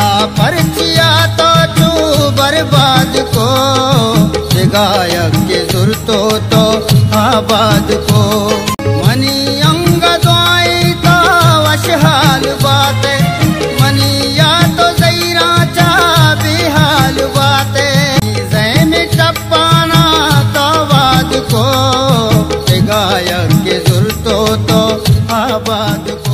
ना परचिया तो तू बर्बाद को? गायक के सुर तो तो आबाद को। मनी अंग दुआई तो वशहाल बात मनी या तो जैरा चा बेहाल बात जैन चपाना तो बाद को। गायक के सुर तो तो आबाद को।